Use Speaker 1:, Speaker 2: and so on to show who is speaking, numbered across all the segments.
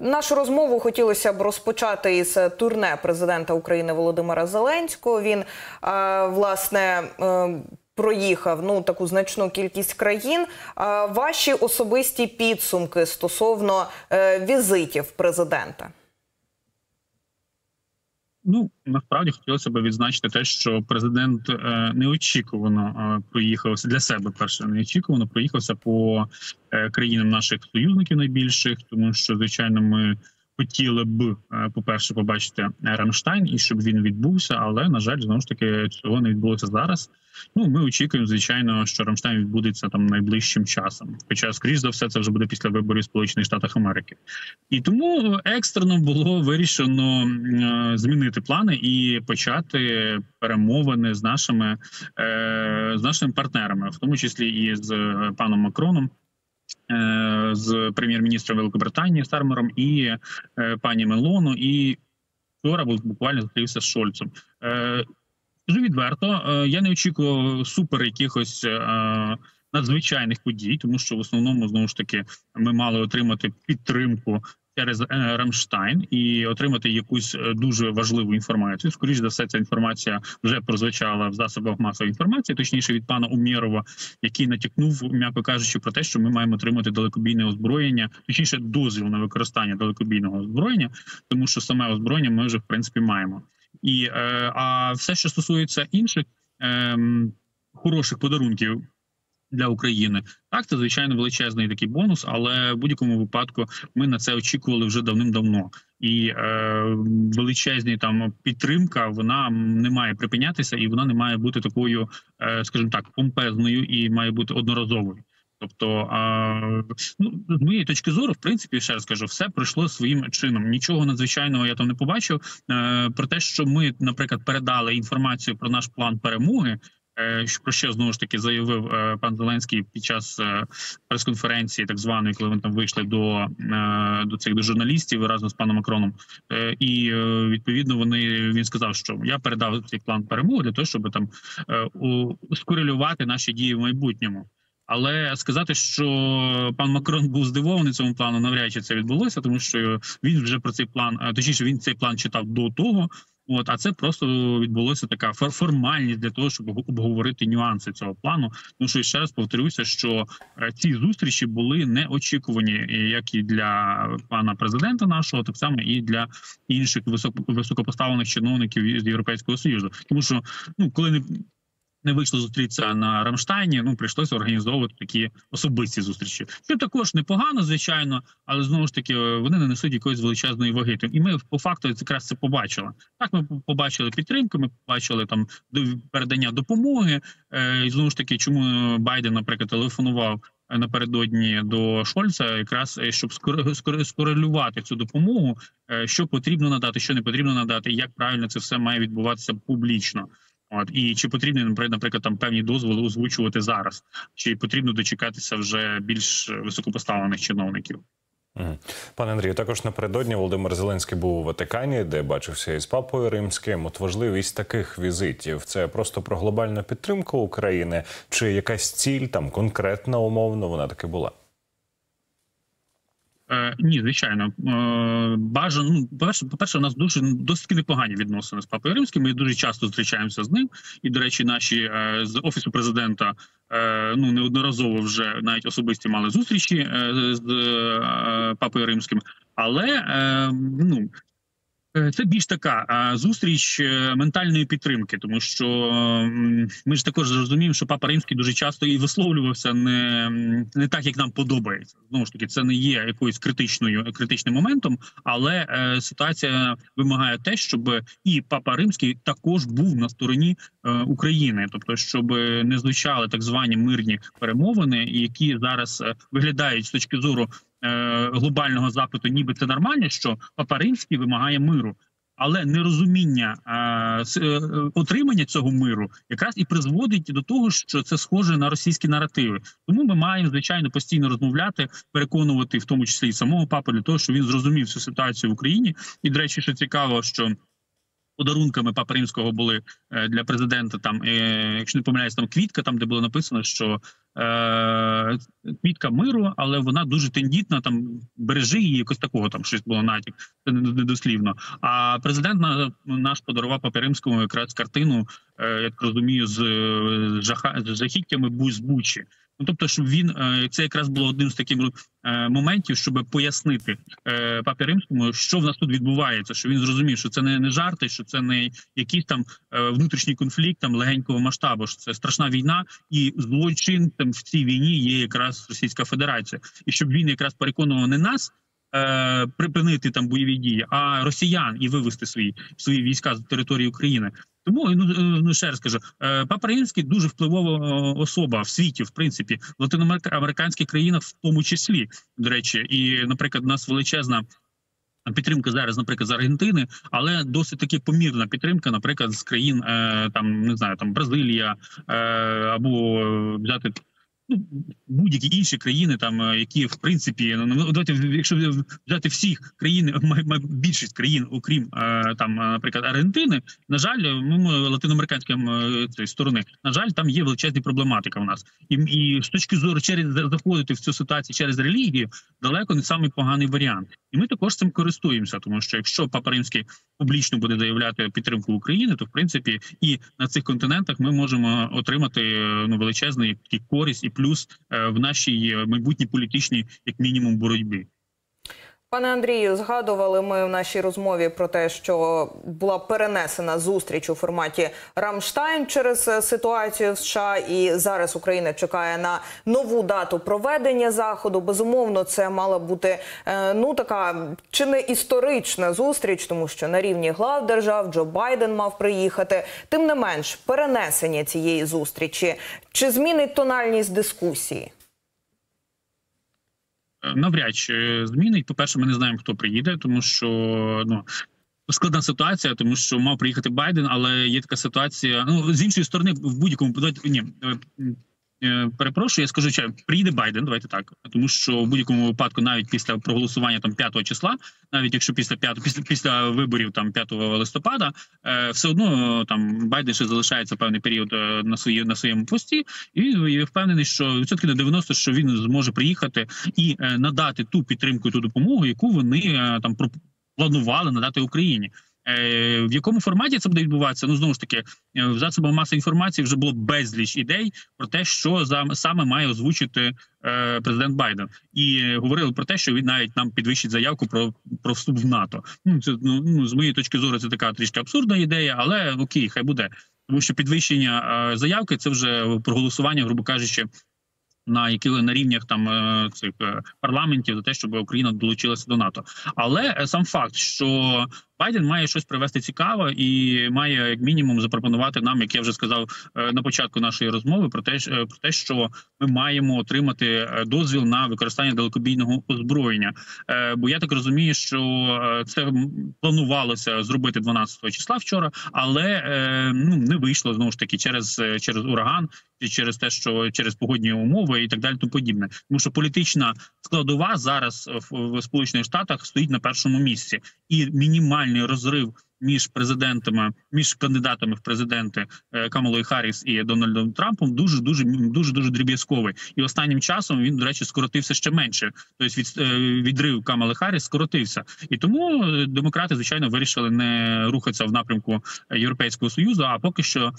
Speaker 1: Нашу розмову хотілося б розпочати із турне президента України Володимира Зеленського. Він е, власне е, проїхав ну таку значну кількість країн. Е, ваші особисті підсумки стосовно е, візитів президента.
Speaker 2: Ну насправді хотілося б відзначити те, що президент е, неочікувано е, проїхався для себе. Перше неочікувано проїхався по е, країнам наших союзників найбільших, тому що звичайно ми хотіли б, е, по перше, побачити Рамштайн і щоб він відбувся, але на жаль, знову ж таки цього не відбулося зараз. Ну ми очікуємо, звичайно, що Рамштайн відбудеться там найближчим часом. Хоча, скоріш за все, це вже буде після виборів Сполучених Штатів Америки, і тому екстрено було вирішено е, змінити плани і почати перемовини з нашими е, з нашими партнерами, в тому числі і з паном Макроном. Е, з прем'єр-міністром Великобританії Стармером і е, пані Мелону. І вчора буквально зустрівся з Шольцем. Е, скажу відверто, я не очікував супер якихось надзвичайних подій, тому що в основному знову ж таки ми мали отримати підтримку через е, Рамштайн і отримати якусь е, дуже важливу інформацію. Скоріше за все, ця інформація вже прозвучала в засобах масової інформації, точніше від пана Умєрова, який натякнув, м'яко кажучи, про те, що ми маємо отримати далекобійне озброєння, точніше дозвіл на використання далекобійного озброєння, тому що саме озброєння ми вже в принципі маємо. І е, а все, що стосується інших е, хороших подарунків для України. Так, це звичайно величезний такий бонус, але в будь-якому випадку ми на це очікували вже давним-давно. І е, величезні там підтримка вона не має припинятися, і вона не має бути такою, е, скажімо так, помпезною і має бути одноразовою. Тобто, ну з моєї точки зору, в принципі, ще раз кажу, все пройшло своїм чином. Нічого надзвичайного я там не побачив. Е, Про те, що ми, наприклад, передали інформацію про наш план перемоги. Е, про що знову ж таки заявив е, пан Зеленський під час е, прес-конференції, так званої, коли вони там вийшли до до цих до журналістів разом з паном Макроном, і відповідно вони він сказав, що я передав цей план перемоги для того, щоб там скорелювати наші дії в майбутньому. Але сказати, що пан Макрон був здивований цьому плану, навряд чи це відбулося, тому що він вже про цей план, точніше він цей план читав до того. От, а це просто відбулося така формальність для того, щоб обговорити нюанси цього плану. Ну що ще раз повторюся, що е, ці зустрічі були неочікувані, як і для пана президента нашого, так само і для інших високопоставлених чиновників з європейського союзу, тому що ну коли не не вийшло зустрітися на Рамштайні. Ну прийшлося організовувати такі особисті зустрічі. Що також непогано, звичайно, але знову ж таки вони не несуть якоїсь величезної ваги. І ми по факту якраз це побачили. Так, ми побачили підтримку. Ми побачили там передання допомоги. Е, і знову ж таки, чому Байден, наприклад, телефонував. Напередодні до Шольца, якраз е, щоб скорелювати цю допомогу, е, що потрібно надати, що не потрібно надати, і як правильно це все має відбуватися публічно. От і чи потрібно наприклад, там певні дозволи озвучувати зараз, чи потрібно дочекатися вже більш високопоставлених чиновників?
Speaker 3: Пане Андрію, також напередодні Володимир Зеленський був у Ватикані, де бачився із папою римським. От важливість таких візитів це просто про глобальну підтримку України, чи якась ціль там конкретна умовно вона таки була.
Speaker 2: Е, Ні, звичайно, е, бажано ну, перше, по перше, у нас дуже досить непогані відносини з папою римським. Ми дуже часто зустрічаємося з ним. І, до речі, наші е, з офісу президента ну неодноразово вже навіть особисті мали зустрічі з папою римським. Але ну це більш така зустріч е, ментальної підтримки, тому що ми ж також розуміємо, що папа римський дуже часто і висловлювався не не так, як нам подобається. Знову ж таки, це не є якоюсь критичною критичним моментом, але е, ситуація вимагає те, щоб і папа римський також був на стороні е, України, тобто щоб не звучали так звані мирні перемовини, які зараз е, виглядають з точки зору Е, глобального запиту, ніби це нормально, що Папа Римський вимагає миру. Але нерозуміння е, е, отримання цього миру якраз і призводить до того, що це схоже на російські наративи. Тому ми маємо звичайно постійно розмовляти, переконувати в тому числі і самого папу для того, щоб він зрозумів цю ситуацію в Україні. І до речі, що цікаво, що подарунками Папа Римського були для президента. Там, якщо не помиляюсь, там квітка, там де було написано, що е, квітка миру, але вона дуже тендітна. Там бережи її якось такого. Там щось було натяк. Це не недослівно. А президент на, наш подарував Папіримському якраз картину, е, я розумію, з, е, жаха з жахіттями з Бучі. Ну тобто, щоб він е, це якраз було одним з таких е, моментів, щоб пояснити е, папі римському, що в нас тут відбувається, що він зрозумів, що це не, не жарти, що це не якийсь там внутрішній конфлікт там легенького масштабу. що Це страшна війна, і злочин там в цій війні є якраз Російська Федерація, і щоб він якраз переконував не нас. Е, Припинити там бойові дії, а росіян і вивести свої свої війська з території України. Тому ну, е, ну ще раз кажу, е, Папа Римський дуже впливова е, особа в світі, в принципі, в латиноамериканських країнах, в тому числі до речі, і, наприклад, у нас величезна. Підтримка зараз, наприклад, з Аргентини, але досить таки помірна підтримка, наприклад, з країн там не знаю, там Бразилія або взяти ну, будь-які інші країни, там е, які в принципі ну ну, давайте якщо взяти всіх країн, май- май- більшість країн, окрім е, там, е, наприклад, Аргентини, на жаль, ми ми латиноамериканської цієї сторони, на жаль, там є величезна проблематика в нас, і, і з точки зору через заходити в цю ситуацію через релігію, далеко не самий поганий варіант. І ми також цим користуємося, тому що якщо Папа Римський публічно буде заявляти підтримку України, то в принципі і на цих континентах ми можемо отримати ну величезний користь і плюс е, в нашій е, майбутній політичній, як мінімум, боротьбі.
Speaker 1: Пане Андрію, згадували ми в нашій розмові про те, що була перенесена зустріч у форматі Рамштайн через е, ситуацію в США, і зараз Україна чекає на нову дату проведення заходу. Безумовно, це мала бути е, ну така чи не історична зустріч, тому що на рівні глав держав Джо Байден мав приїхати. Тим не менш, перенесення цієї зустрічі чи змінить тональність дискусії?
Speaker 2: Навряд чи змінить. По перше, ми не знаємо, хто приїде, тому що ну. Складна ситуація, тому що мав приїхати Байден, але є така ситуація. Ну з іншої сторони, в будь-якому ні, е, перепрошую, я скажу, що приїде Байден. Давайте так, тому що в будь-якому випадку, навіть після проголосування там 5 числа, навіть якщо після 5, після після виборів там 5 листопада, е, все одно е, там Байден ще залишається певний період е, на свої на своєму пості, і я впевнений, що відсотки на 90, що він зможе приїхати і е, надати ту підтримку, ту допомогу, яку вони е, там планували надати Україні. Е, В якому форматі це буде відбуватися? Ну знову ж таки, е, в засобах масової інформації вже було безліч ідей про те, що саме має озвучити е, президент Байден, і говорили про те, що він навіть нам підвищить заявку про, про вступ в НАТО. Ну це ну, ну з моєї точки зору, це така трішки абсурдна ідея, але окей, хай буде. Тому що підвищення заявки це вже проголосування, грубо кажучи, на які на рівнях там цих парламентів за те, щоб Україна долучилася до НАТО. Але сам факт, що Байден має щось привести цікаве і має як мінімум запропонувати нам, як я вже сказав е, на початку нашої розмови, про те, е, про те, що ми маємо отримати е, дозвіл на використання далекобійного озброєння. Бо я так розумію, що це планувалося зробити 12 числа вчора, але ну не вийшло знову ж таки через через ураган через те, що через погодні умови і так далі, тому подібне. Тому що політична складова зараз е, в, Сполучених Штатах стоїть на першому місці, і мінімальний розрив між президентами, між кандидатами в президенти е, Камалою Харріс і Дональдом Трампом дуже дуже дуже дуже дріб'язковий. І останнім часом він, до речі, скоротився ще менше. Тобто від е, відрив Камали Харріс скоротився, і тому демократи звичайно вирішили не рухатися в напрямку Європейського союзу, а поки що.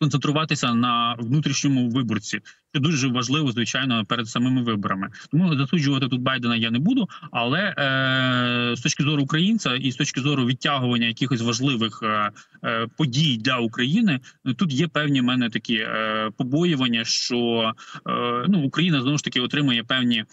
Speaker 2: Концентруватися на внутрішньому виборці це дуже важливо, звичайно, перед самими виборами. Тому засуджувати тут Байдена я не буду. Але е, з точки зору українця і з точки зору відтягування якихось важливих е, е, подій для України, тут є певні мене такі е, побоювання, що е, ну Україна знову ж таки отримує певні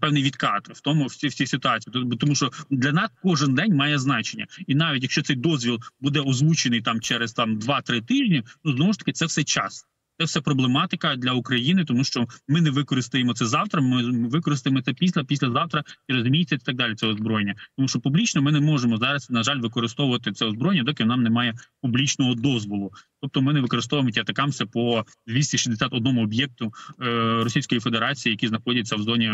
Speaker 2: певний відкат в тому в цій, в цій ситуації. Тому- що для нас кожен день має значення, і навіть якщо цей дозвіл буде озвучений там через там 2-3 тижні, ну знову ж таки це все час. Це все проблематика для України, тому що ми не використаємо це завтра. Ми використаємо це після, післязавтра, через місяць і так далі. Це озброєння. Тому що публічно ми не можемо зараз, на жаль, використовувати це озброєння, доки нам немає публічного дозволу. Тобто ми не використовуємо ті атакамси по 261 об'єкту е, Російської Федерації, які знаходяться в зоні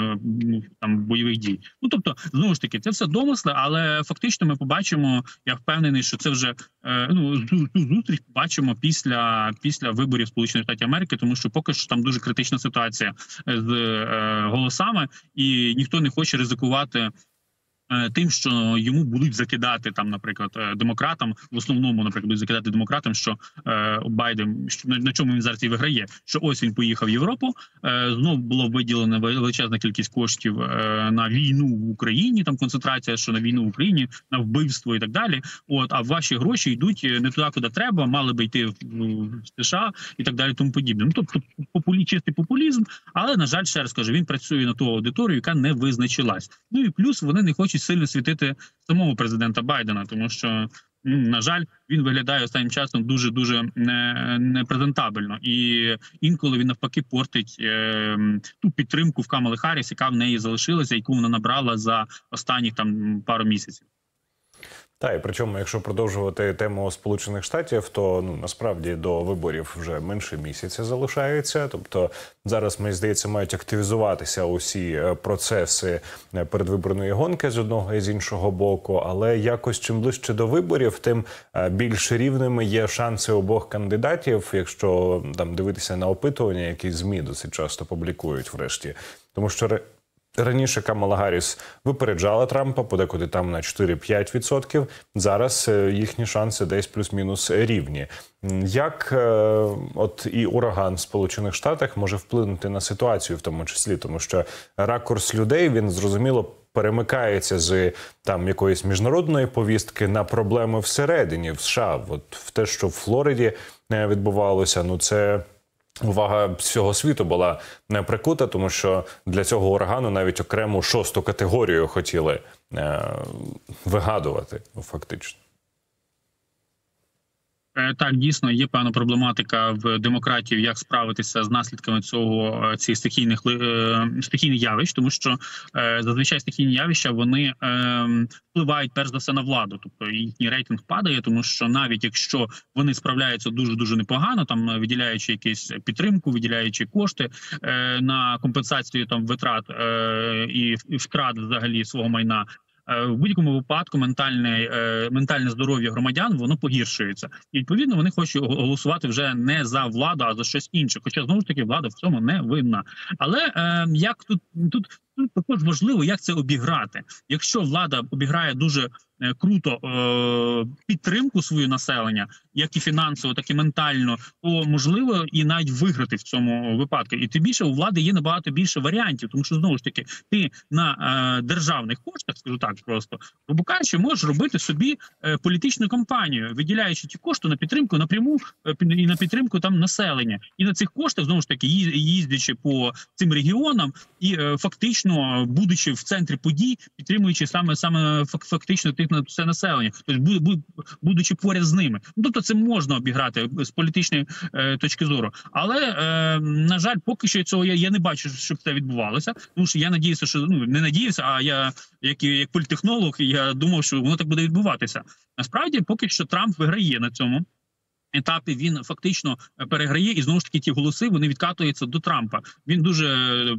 Speaker 2: там бойових дій. Ну тобто, знову ж таки, це все домисли, але фактично ми побачимо. Я впевнений, що це вже е, ну цю зустріч побачимо після після виборів Сполучених Штатів Америки, тому що поки що там дуже критична ситуація з е, голосами, і ніхто не хоче ризикувати. Е, Тим, що йому будуть закидати там, наприклад, е, демократам в основному, наприклад, будуть закидати демократам, що е, Байден що на, чому він зараз і виграє, що ось він поїхав в Європу. Е, знов було виділено величезна кількість коштів на війну в Україні. Там концентрація, що на війну в Україні, на вбивство і так далі. От а ваші гроші йдуть не туди, куди треба, мали би йти в США і так далі. Тому подібне. Ну тобто популі, чистий популізм, але на жаль, ще раз кажу, він працює на ту аудиторію, яка не визначилась. Ну і плюс вони не хочуть сильно світити самого президента Байдена, тому що. ну, На жаль, він виглядає останнім часом дуже дуже непрезентабельно, і інколи він навпаки портить е, ту підтримку в Камали Харріс, яка в неї залишилася, яку вона набрала за останні там пару місяців.
Speaker 3: Та і причому, якщо продовжувати тему Сполучених Штатів, то ну насправді до виборів вже менше місяця залишається. Тобто зараз мені здається, мають активізуватися усі е, процеси е, передвиборної гонки з одного і з іншого боку. Але якось чим ближче до виборів, тим е, більш рівними є шанси обох кандидатів, якщо там дивитися на опитування, які змі досить часто публікують, врешті, тому що Раніше Камала Гарріс випереджала Трампа подекуди там на 4-5%. Зараз е, їхні шанси десь плюс-мінус рівні. Як е, от і ураган в Сполучених Штатах може вплинути на ситуацію, в тому числі, тому що ракурс людей він зрозуміло перемикається з там якоїсь міжнародної повістки на проблеми всередині в США. От в те, що в Флориді е, відбувалося, ну це. Увага всього світу була не прикута, тому що для цього урагану навіть окрему шосту категорію хотіли е, вигадувати, фактично.
Speaker 2: Е, Так, дійсно є певна проблематика в демократів, як справитися з наслідками цього е, цих стихійних е, стихійних явищ, тому що зазвичай стихійні явища вони е, впливають перш за все на владу, тобто їхній рейтинг падає, тому що навіть якщо вони справляються дуже дуже непогано, там виділяючи якусь підтримку, виділяючи кошти на компенсацію там витрат і, втрат взагалі свого майна. Е, В будь-якому випадку ментальне, е, ментальне здоров'я громадян воно погіршується, і відповідно вони хочуть голосувати вже не за владу, а за щось інше. Хоча знову ж таки влада в цьому не винна. Але е, як тут тут тут також важливо, як це обіграти. Якщо влада обіграє дуже е, круто е, підтримку свою населення, як і фінансово, так і ментально, то можливо і навіть виграти в цьому випадку. І тим більше у влади є набагато більше варіантів, тому що знову ж таки ти на е, державних коштах, скажу так просто, грубо кажучи, можеш робити собі е, політичну кампанію, виділяючи ті кошти на підтримку напряму е, і на підтримку там населення, і на цих коштах знову ж таки їздячи по цим регіонам і е, фактично будучи в центрі подій, підтримуючи саме саме фак- фактично тих на це населення, тобто бу- бу- будучи поряд з ними. Ну тобто, це можна обіграти з політичної е, точки зору. Але е, на жаль, поки що цього я, я не бачу, щоб це відбувалося. Тому що я надіюся, що ну не надіюся, а я як, як політехнолог, я думав, що воно так буде відбуватися. Насправді, поки що Трамп виграє на цьому. Етапі він фактично е, переграє, і знову ж таки ті голоси вони відкатуються до Трампа. Він дуже е,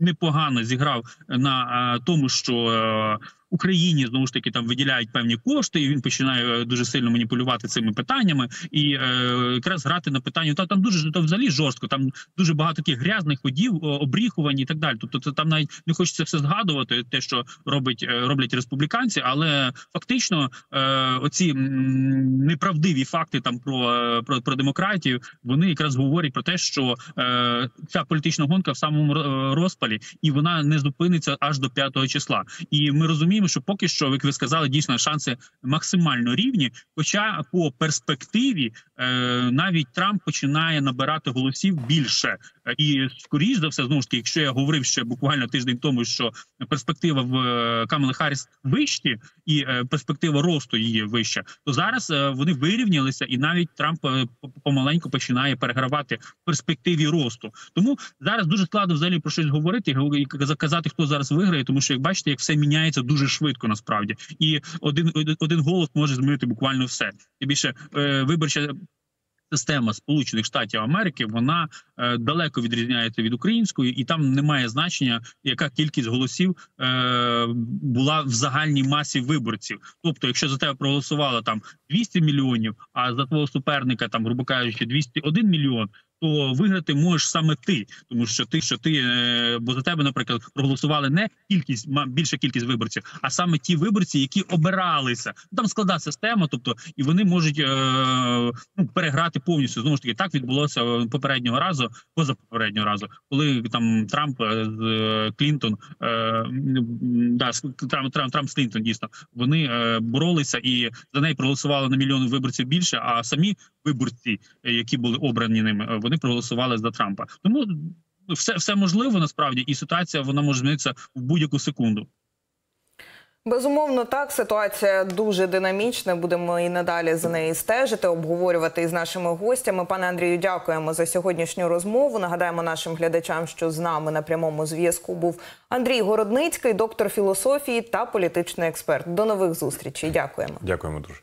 Speaker 2: непогано зіграв на е, тому, що е, Україні знову ж таки там виділяють певні кошти, і він починає е, дуже сильно маніпулювати цими питаннями і е, якраз грати на питанні. Та там дуже там взагалі жорстко. Там дуже багато таких грязних ходів, обріхувань і так далі. Тобто, це там навіть не хочеться все згадувати, те, що робить е, роблять республіканці, але фактично е, оці неправдиві факти там про, е, про, про демократію, вони якраз говорять про те, що е, ця політична гонка в самому розпалі, і вона не зупиниться аж до 5 числа. І ми розуміємо, що поки що, як ви сказали, дійсно шанси максимально рівні. Хоча по перспективі е, навіть Трамп починає набирати голосів більше, і скоріш за все, знову ж таки, якщо я говорив ще буквально тиждень тому, що перспектива в е, Камали Харріс вищі, і е, перспектива росту її вища, то зараз вони вирівнялися, і навіть Трамп помаленьку починає перегравати в перспективі росту. Тому зараз дуже складно взагалі про щось говорити і гов- і казати, хто зараз виграє, тому що як бачите, як все міняється дуже швидко насправді, і один один, голос може змінити буквально все. І більше е, виборча система Сполучених Штатів Америки вона е, далеко відрізняється від української, і там немає значення, яка кількість голосів е, була в загальній масі виборців. Тобто, якщо за тебе проголосувало там 200 мільйонів, а за твого суперника там, грубо кажучи, 201 мільйон. То виграти можеш саме ти, тому що ти, що ти, е, бо за тебе, наприклад, проголосували не кількість, більша кількість виборців, а саме ті виборці, які обиралися. Там складна система, тобто і вони можуть е, ну, переграти повністю. Знову ж таки, так відбулося е, попереднього разу, позапопереднього разу, коли там Трамп з Клінтон, да, Трамп, Трамп, Трамп з Клінтон дійсно вони боролися і за неї проголосувало на мільйони виборців більше. А самі виборці, які були обрані ними, вони проголосували за Трампа. Тому все, все можливо насправді, і ситуація вона може змінитися в будь-яку секунду.
Speaker 1: Безумовно, так ситуація дуже динамічна. Будемо і надалі за неї стежити, обговорювати із нашими гостями. Пане Андрію, дякуємо за сьогоднішню розмову. Нагадаємо нашим глядачам, що з нами на прямому зв'язку був Андрій Городницький, доктор філософії та політичний експерт. До нових зустрічей. Дякуємо.
Speaker 3: Дякуємо дуже.